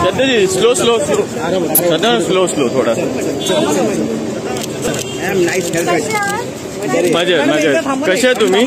श्रद्धाजी slow slow slow Shraddha slow slow थोडा। Nice मजेत मजेत। कसे आहे तुम्ही?